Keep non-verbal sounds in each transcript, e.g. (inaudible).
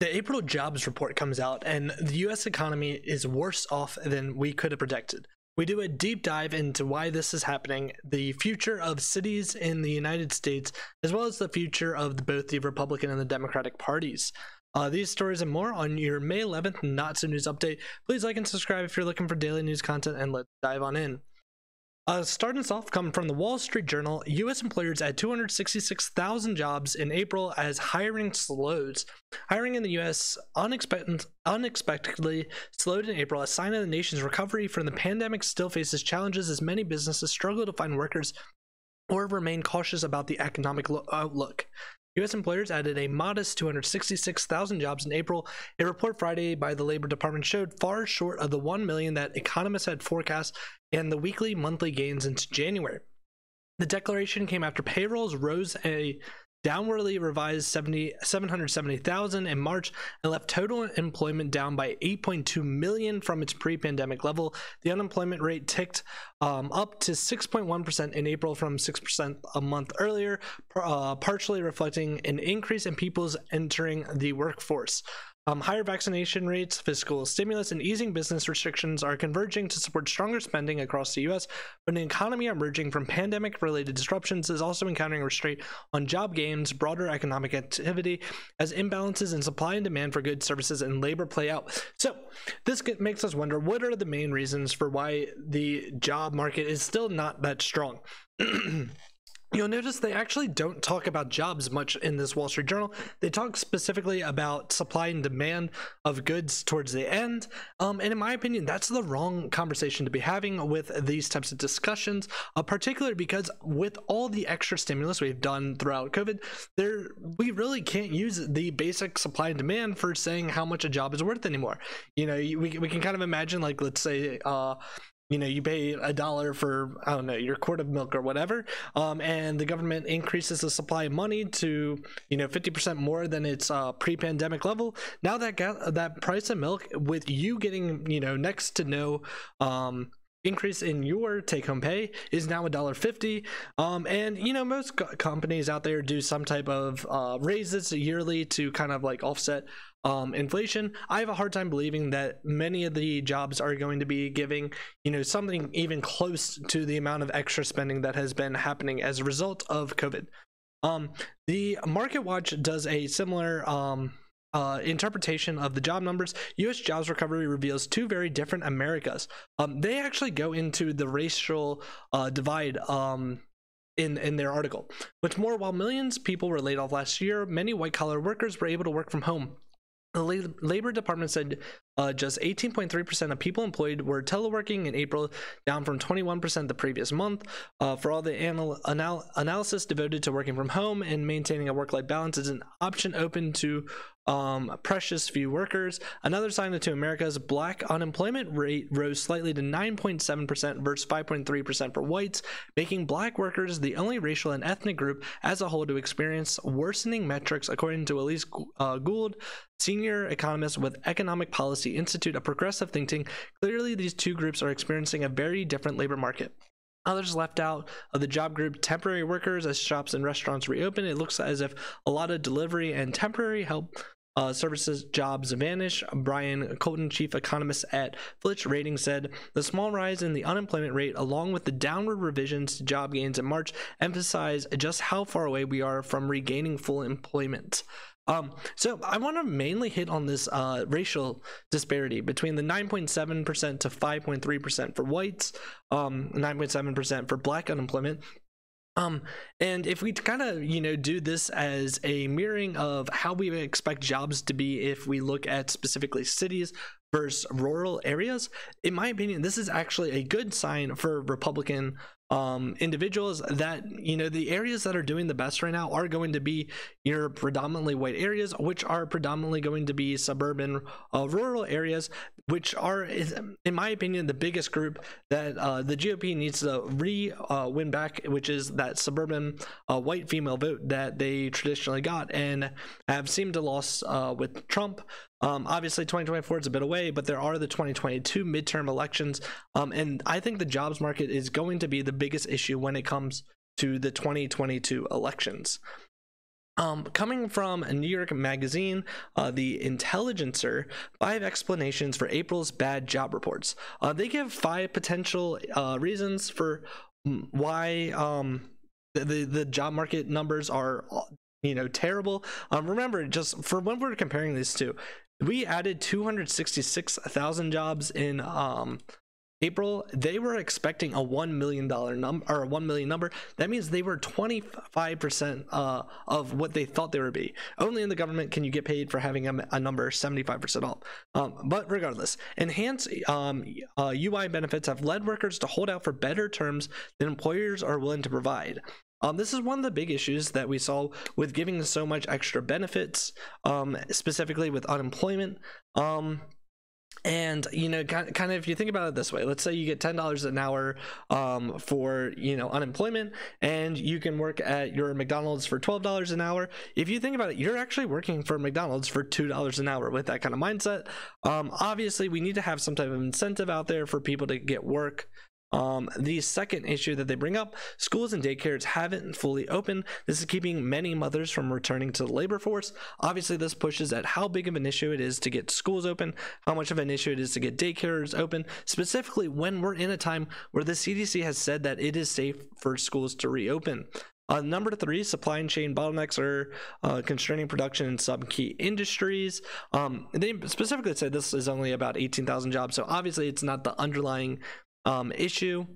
the April jobs report comes out, and the US economy is worse off than we could have predicted. We do a deep dive into why this is happening, the future of cities in the United States, as well as the future of both the Republican and the Democratic parties. Uh, these stories and more on your May 11th Not So News update. Please like and subscribe if you're looking for daily news content, and let's dive on in. Uh, starting us off, coming from the Wall Street Journal, U.S. employers add 266,000 jobs in April as hiring slows. Hiring in the U.S. Unexpected, unexpectedly slowed in April, a sign of the nation's recovery from the pandemic still faces challenges as many businesses struggle to find workers or remain cautious about the economic lo- outlook. U.S. employers added a modest 266,000 jobs in April. A report Friday by the Labor Department showed far short of the 1 million that economists had forecast and the weekly monthly gains into January. The declaration came after payrolls rose a downwardly revised 70, 770,000 in March and left total employment down by 8.2 million from its pre-pandemic level. The unemployment rate ticked um, up to 6.1% in April from 6% a month earlier, uh, partially reflecting an increase in people's entering the workforce. Um, higher vaccination rates, fiscal stimulus, and easing business restrictions are converging to support stronger spending across the U.S., but an economy emerging from pandemic related disruptions is also encountering restraint on job gains, broader economic activity, as imbalances in supply and demand for goods, services, and labor play out. So, this makes us wonder what are the main reasons for why the job market is still not that strong? (clears throat) You'll notice they actually don't talk about jobs much in this Wall Street Journal. They talk specifically about supply and demand of goods towards the end. Um, and in my opinion, that's the wrong conversation to be having with these types of discussions, uh, particularly because with all the extra stimulus we've done throughout COVID, there we really can't use the basic supply and demand for saying how much a job is worth anymore. You know, we, we can kind of imagine like let's say uh, you know you pay a dollar for i don't know your quart of milk or whatever um, and the government increases the supply of money to you know 50% more than its uh, pre-pandemic level. Now that ga- that price of milk with you getting you know next to no um, increase in your take-home pay is now a dollar fifty um, and you know most co- companies out there do some type of uh, raises yearly to kind of like offset um, inflation, I have a hard time believing that many of the jobs are going to be giving, you know, something even close to the amount of extra spending that has been happening as a result of COVID. Um, the Market Watch does a similar um, uh, interpretation of the job numbers, U.S. jobs recovery reveals two very different Americas. Um, they actually go into the racial uh, divide um, in in their article. What's more, while millions of people were laid off last year, many white collar workers were able to work from home. The Labor Department said uh, just 18.3% of people employed were teleworking in April, down from 21% the previous month. Uh, for all the anal- anal- analysis devoted to working from home and maintaining a work life balance is an option open to um, precious few workers. Another sign that to America's black unemployment rate rose slightly to 9.7% versus 5.3% for whites, making black workers the only racial and ethnic group as a whole to experience worsening metrics, according to Elise uh, Gould, senior economist with Economic Policy Institute of Progressive Thinking. Clearly, these two groups are experiencing a very different labor market. Others left out of the job group temporary workers as shops and restaurants reopen. It looks as if a lot of delivery and temporary help uh, services jobs vanish. Brian Coulton, chief economist at Fitch Ratings, said the small rise in the unemployment rate, along with the downward revisions to job gains in March, emphasize just how far away we are from regaining full employment. Um, so I want to mainly hit on this uh, racial disparity between the 9.7% to 5.3% for whites, um, 9.7% for black unemployment, um, and if we kind of, you know, do this as a mirroring of how we expect jobs to be if we look at specifically cities versus rural areas, in my opinion, this is actually a good sign for Republican um, individuals that you know the areas that are doing the best right now are going to be your predominantly white areas which are predominantly going to be suburban uh, rural areas which are in my opinion the biggest group that uh, the gop needs to re uh, win back which is that suburban uh, white female vote that they traditionally got and have seemed to lose uh, with trump um, obviously, 2024 is a bit away, but there are the 2022 midterm elections. Um, and I think the jobs market is going to be the biggest issue when it comes to the 2022 elections. Um, coming from New York Magazine, uh, the Intelligencer, five explanations for April's bad job reports. Uh, they give five potential uh, reasons for why um, the, the, job market numbers are you know terrible. Um, remember, just for when we're comparing these two, we added 266,000 jobs in um, April, they were expecting a one million dollar number or a one million number. That means they were 25 percent uh, of what they thought they would be. Only in the government can you get paid for having a, a number 75 percent off. Um, but regardless, enhanced um, uh, UI benefits have led workers to hold out for better terms than employers are willing to provide. Um, this is one of the big issues that we saw with giving so much extra benefits, um, specifically with unemployment. Um, and you know kind of if you think about it this way let's say you get $10 an hour um, for you know unemployment and you can work at your mcdonald's for $12 an hour if you think about it you're actually working for mcdonald's for $2 an hour with that kind of mindset um, obviously we need to have some type of incentive out there for people to get work um, the second issue that they bring up schools and daycares haven't fully opened. This is keeping many mothers from returning to the labor force. Obviously, this pushes at how big of an issue it is to get schools open, how much of an issue it is to get daycares open, specifically when we're in a time where the CDC has said that it is safe for schools to reopen. Uh, number three, supply chain bottlenecks are uh, constraining production in some key industries. Um, they specifically said this is only about 18,000 jobs, so obviously it's not the underlying um, issue.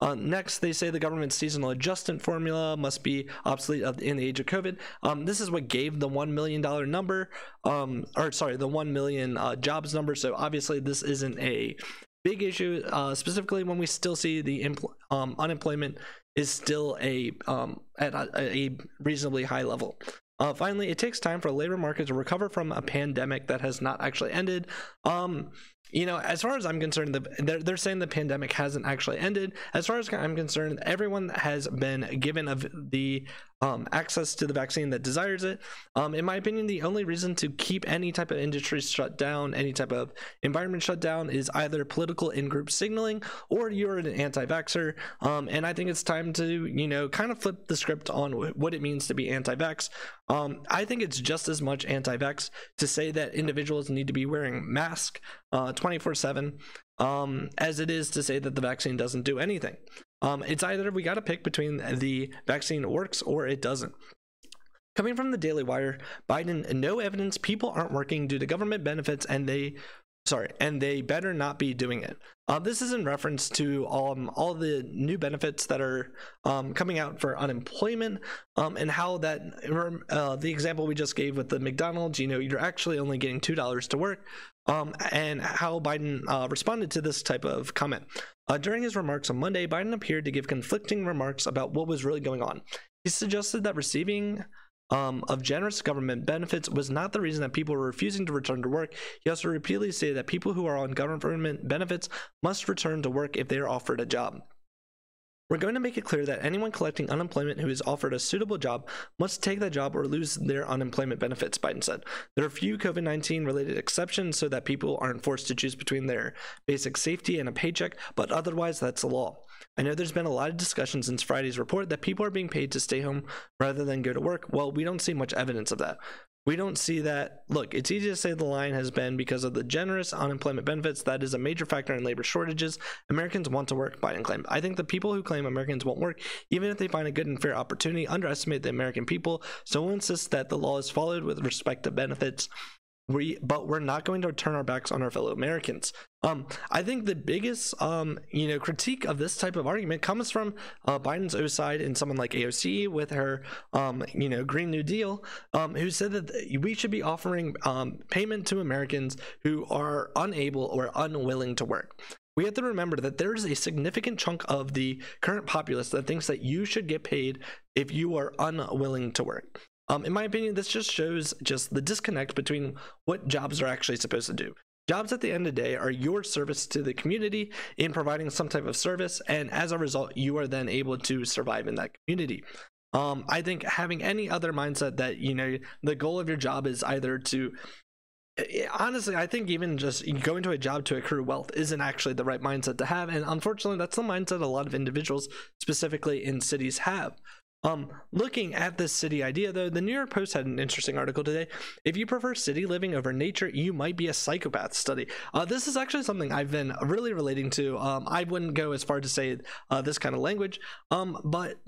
Uh, next, they say the government's seasonal adjustment formula must be obsolete in the age of COVID. Um, this is what gave the $1 million number, um, or sorry, the 1 million uh, jobs number. So obviously, this isn't a big issue, uh, specifically when we still see the impl- um, unemployment is still a um, at a, a, reasonably high level. Uh, finally, it takes time for labor market to recover from a pandemic that has not actually ended. You know, as far as I'm concerned, the, they're, they're saying the pandemic hasn't actually ended. As far as I'm concerned, everyone has been given of the um, access to the vaccine that desires it. Um, in my opinion, the only reason to keep any type of industry shut down, any type of environment shut down, is either political in-group signaling or you're an anti-vaxxer. Um, and I think it's time to, you know, kind of flip the script on what it means to be anti-vax. Um, I think it's just as much anti-vax to say that individuals need to be wearing masks uh, 24 7 um, as it is to say that the vaccine doesn't do anything. Um, it's either we got to pick between the vaccine works or it doesn't. Coming from the Daily Wire, Biden, no evidence people aren't working due to government benefits and they sorry and they better not be doing it uh, this is in reference to um, all the new benefits that are um, coming out for unemployment um, and how that uh, the example we just gave with the mcdonald's you know you're actually only getting two dollars to work um, and how Biden uh, responded to this type of comment. Uh, during his remarks on Monday, Biden appeared to give conflicting remarks about what was really going on. He suggested that receiving um, of generous government benefits was not the reason that people were refusing to return to work. He also repeatedly stated that people who are on government benefits must return to work if they are offered a job. We're going to make it clear that anyone collecting unemployment who is offered a suitable job must take that job or lose their unemployment benefits, Biden said. There are a few COVID 19 related exceptions so that people aren't forced to choose between their basic safety and a paycheck, but otherwise, that's the law. I know there's been a lot of discussion since Friday's report that people are being paid to stay home rather than go to work. Well, we don't see much evidence of that we don't see that. Look, it's easy to say the line has been because of the generous unemployment benefits. That is a major factor in labor shortages. Americans want to work, Biden claimed. I think the people who claim Americans won't work, even if they find a good and fair opportunity, underestimate the American people. So we'll insist that the law is followed with respect to benefits we but we're not going to turn our backs on our fellow Americans. Um, I think the biggest um, you know critique of this type of argument comes from uh, Biden's O side and someone like AOC with her um, you know Green New Deal, um, who said that we should be offering um, payment to Americans who are unable or unwilling to work. We have to remember that there is a significant chunk of the current populace that thinks that you should get paid if you are unwilling to work. Um, in my opinion, this just shows just the disconnect between what jobs are actually supposed to do. Jobs at the end of the day are your service to the community in providing some type of service, and as a result, you are then able to survive in that community. Um, I think having any other mindset that you know the goal of your job is either to eh, honestly, I think even just going to a job to accrue wealth isn't actually the right mindset to have. And unfortunately, that's the mindset a lot of individuals, specifically in cities, have. Um, looking at this city idea, though, the New York Post had an interesting article today. If you prefer city living over nature, you might be a psychopath study. Uh, this is actually something I've been really relating to. Um, I wouldn't go as far to say uh, this kind of language, um, but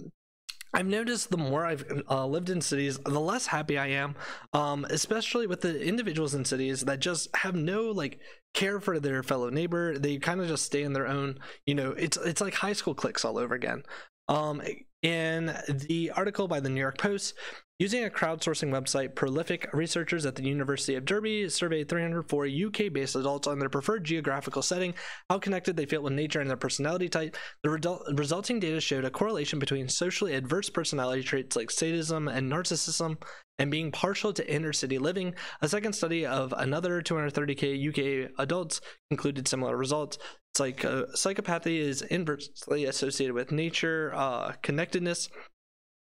I've noticed the more I've uh, lived in cities, the less happy I am, um, especially with the individuals in cities that just have no like care for their fellow neighbor. They kind of just stay in their own. You know, it's it's like high school cliques all over again. Um, in the article by the New York Post, using a crowdsourcing website, prolific researchers at the University of Derby surveyed 304 UK based adults on their preferred geographical setting, how connected they feel with nature, and their personality type. The result- resulting data showed a correlation between socially adverse personality traits like sadism and narcissism and being partial to inner city living. A second study of another 230k UK adults concluded similar results. Psych- uh, psychopathy is inversely associated with nature uh, connectedness.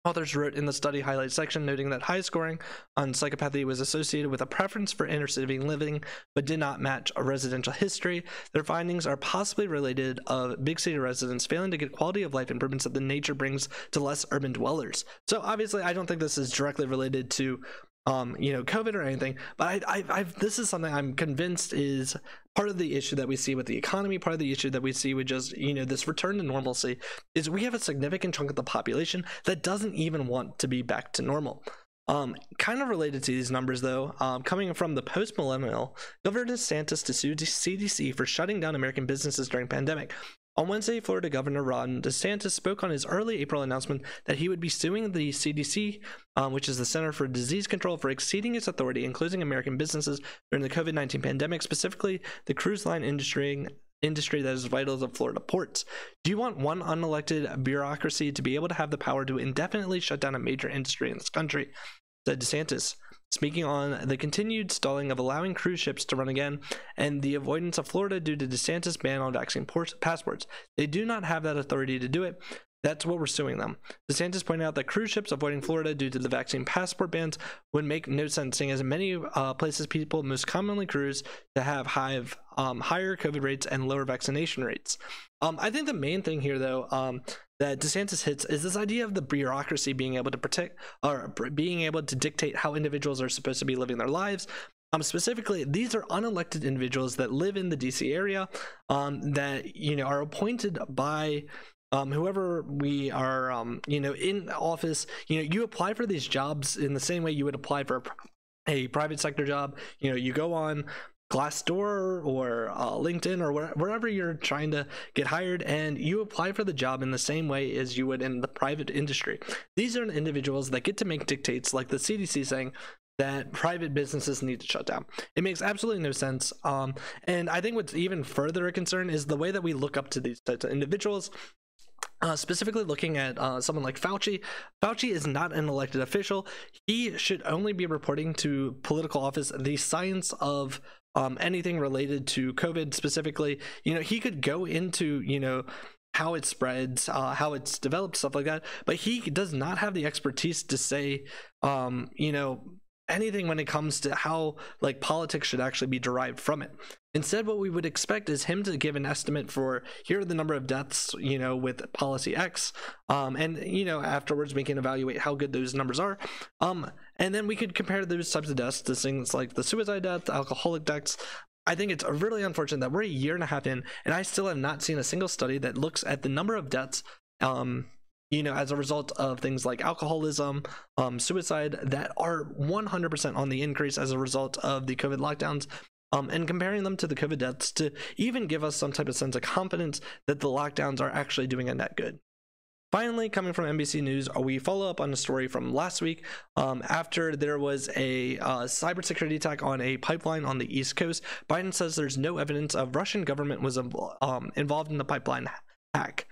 Authors wrote in the study highlight section noting that high scoring on psychopathy was associated with a preference for inner city living, but did not match a residential history. Their findings are possibly related of big city residents failing to get quality of life improvements that the nature brings to less urban dwellers. So obviously, I don't think this is directly related to um, you know, COVID or anything. But I, I, I've, this is something I'm convinced is part of the issue that we see with the economy. Part of the issue that we see with just you know this return to normalcy is we have a significant chunk of the population that doesn't even want to be back to normal. Um, kind of related to these numbers, though, um, coming from the post millennial, Governor DeSantis to sue CDC for shutting down American businesses during pandemic. On Wednesday, Florida Governor Ron DeSantis spoke on his early April announcement that he would be suing the CDC, um, which is the Center for Disease Control, for exceeding its authority in closing American businesses during the COVID 19 pandemic, specifically the cruise line industry industry that is vital to Florida ports. Do you want one unelected bureaucracy to be able to have the power to indefinitely shut down a major industry in this country? Said DeSantis. Speaking on the continued stalling of allowing cruise ships to run again and the avoidance of Florida due to DeSantis' ban on vaccine passports, they do not have that authority to do it. That's what we're suing them. DeSantis pointed out that cruise ships avoiding Florida due to the vaccine passport bans would make no sense, seeing as many uh, places people most commonly cruise to have high, um, higher COVID rates and lower vaccination rates. Um, I think the main thing here, though, um, that DeSantis hits is this idea of the bureaucracy being able to protect or being able to dictate how individuals are supposed to be living their lives. Um, specifically, these are unelected individuals that live in the DC area um, that you know are appointed by um, whoever we are, um, you know, in office, you know, you apply for these jobs in the same way you would apply for a, a private sector job. You know, you go on Glassdoor or uh, LinkedIn or where, wherever you're trying to get hired, and you apply for the job in the same way as you would in the private industry. These are individuals that get to make dictates, like the CDC saying, that private businesses need to shut down. It makes absolutely no sense. Um, and I think what's even further a concern is the way that we look up to these types of individuals uh, specifically looking at uh, someone like Fauci, Fauci is not an elected official. He should only be reporting to political office the science of um, anything related to COVID specifically. You know, he could go into, you know, how it spreads, uh, how it's developed, stuff like that. But he does not have the expertise to say, um, you know, anything when it comes to how like politics should actually be derived from it. Instead, what we would expect is him to give an estimate for here are the number of deaths, you know, with policy X, um, and you know afterwards we can evaluate how good those numbers are, um, and then we could compare those types of deaths to things like the suicide deaths, alcoholic deaths. I think it's really unfortunate that we're a year and a half in, and I still have not seen a single study that looks at the number of deaths um, you know, as a result of things like alcoholism, um, suicide that are 100% on the increase as a result of the COVID lockdowns. Um, and comparing them to the COVID deaths to even give us some type of sense of confidence that the lockdowns are actually doing a net good. Finally, coming from NBC News, we follow up on a story from last week um, after there was a uh, cybersecurity attack on a pipeline on the East Coast. Biden says there's no evidence of Russian government was um, involved in the pipeline hack.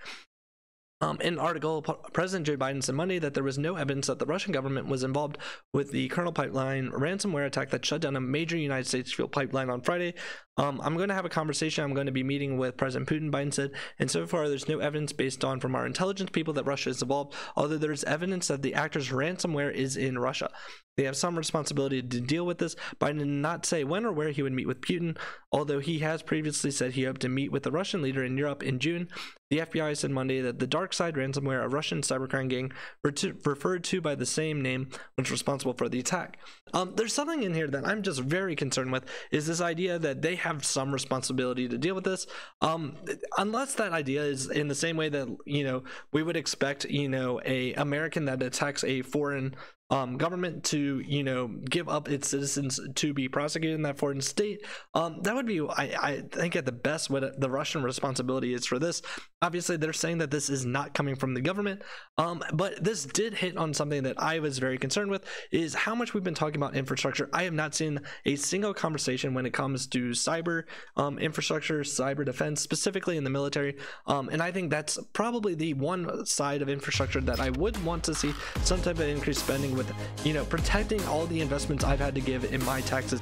Um, in an article, President Joe Biden said Monday that there was no evidence that the Russian government was involved with the Colonial Pipeline ransomware attack that shut down a major United States fuel pipeline on Friday. Um, I'm going to have a conversation. I'm going to be meeting with President Putin, Biden said. And so far, there's no evidence based on from our intelligence people that Russia is involved, although there's evidence that the actor's ransomware is in Russia. They have some responsibility to deal with this. Biden did not say when or where he would meet with Putin, although he has previously said he hoped to meet with the Russian leader in Europe in June. The FBI said Monday that the DarkSide ransomware, a Russian cybercrime gang referred to by the same name, was responsible for the attack. Um, there's something in here that I'm just very concerned with is this idea that they have some responsibility to deal with this. Um, unless that idea is in the same way that you know we would expect you know a American that attacks a foreign um, government to you know give up its citizens to be prosecuted in that foreign state. Um, that would be I, I think at the best what the russian responsibility is for this. Obviously they're saying that this is not coming from the government. Um, but this did hit on something that i was very concerned with is how much we've been talking about infrastructure. I have not seen a single conversation when it comes to cyber um, infrastructure cyber defense specifically in the military. Um, and i think that's probably the one side of infrastructure that i would want to see some type of increased spending with you know protecting all the investments I've had to give in my taxes.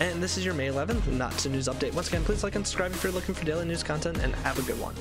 And this is your May 11th Not So News update. Once again, please like and subscribe if you're looking for daily news content, and have a good one.